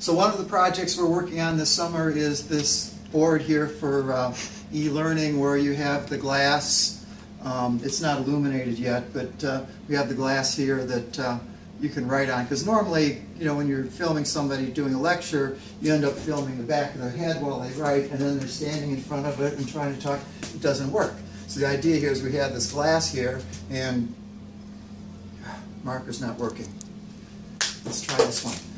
So one of the projects we're working on this summer is this board here for uh, e-learning where you have the glass. Um, it's not illuminated yet, but uh, we have the glass here that uh, you can write on. Because normally, you know, when you're filming somebody doing a lecture, you end up filming the back of their head while they write, and then they're standing in front of it and trying to talk. It doesn't work. So the idea here is we have this glass here, and marker's not working. Let's try this one.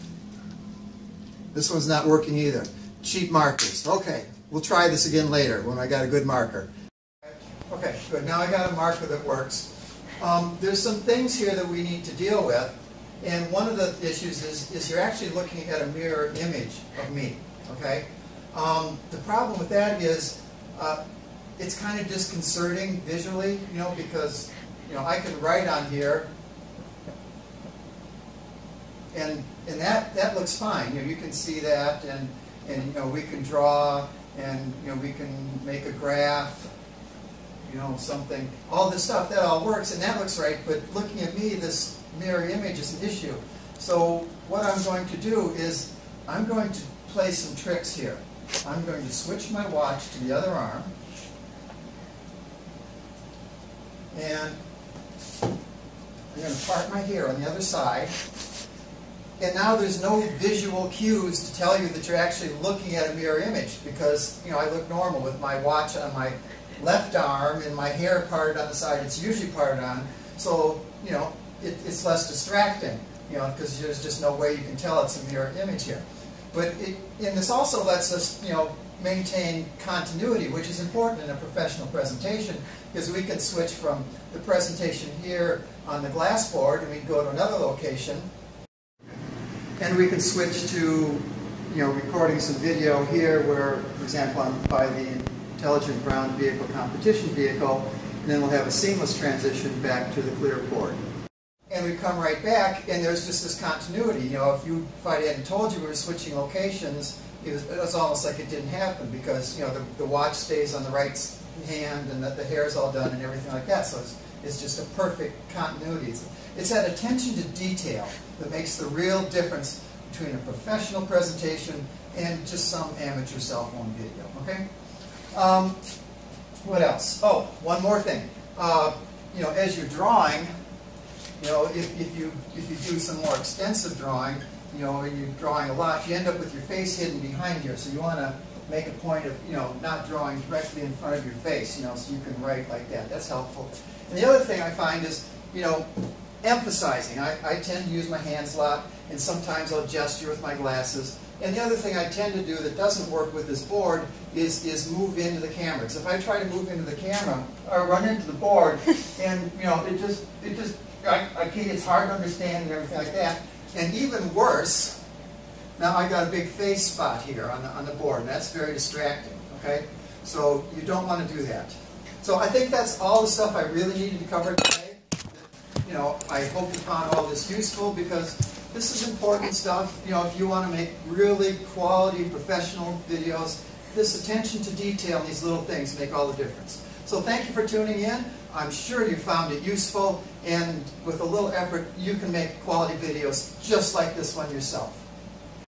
This one's not working either. Cheap markers. Okay, we'll try this again later when I got a good marker. Okay, good. Now I got a marker that works. Um, there's some things here that we need to deal with. And one of the issues is, is you're actually looking at a mirror image of me. Okay? Um, the problem with that is uh, it's kind of disconcerting visually, you know, because you know I can write on here and and that that looks fine. You know, you can see that, and and you know we can draw, and you know we can make a graph, you know something. All this stuff that all works, and that looks right. But looking at me, this mirror image is an issue. So what I'm going to do is I'm going to play some tricks here. I'm going to switch my watch to the other arm, and I'm going to part my hair on the other side. And now there's no visual cues to tell you that you're actually looking at a mirror image because, you know, I look normal with my watch on my left arm and my hair parted on the side it's usually parted on. So, you know, it, it's less distracting, you know, because there's just no way you can tell it's a mirror image here. But it, and this also lets us, you know, maintain continuity, which is important in a professional presentation, because we can switch from the presentation here on the glass board and we go to another location and we can switch to, you know, recording some video here where, for example, I'm by the Intelligent Ground Vehicle Competition Vehicle, and then we'll have a seamless transition back to the clear port. And we come right back, and there's just this continuity. You know, if you if I hadn't told you we were switching locations, it was, it was almost like it didn't happen because you know the, the watch stays on the right hand, and that the hair is all done, and everything like that. So it's, it's just a perfect continuity. It's, it's that attention to detail that makes the real difference between a professional presentation and just some amateur cell phone video. Okay. Um, what else? Oh, one more thing. Uh, you know, as you're drawing, you know, if, if you if you do some more extensive drawing, you know, and you're drawing a lot, you end up with your face hidden behind here. So you want to make a point of, you know, not drawing directly in front of your face, you know, so you can write like that. That's helpful. And the other thing I find is, you know, emphasizing. I, I tend to use my hands a lot, and sometimes I'll gesture with my glasses. And the other thing I tend to do that doesn't work with this board is, is move into the camera. Because if I try to move into the camera, I run into the board, and you know, it just, it just, I, I can't, it's hard to understand and everything like that. And even worse, now I got a big face spot here on the, on the board, and that's very distracting, okay? So you don't want to do that. So I think that's all the stuff I really needed to cover today you know, I hope you found all this useful because this is important stuff. You know, if you want to make really quality professional videos, this attention to detail and these little things make all the difference. So thank you for tuning in. I'm sure you found it useful, and with a little effort, you can make quality videos just like this one yourself.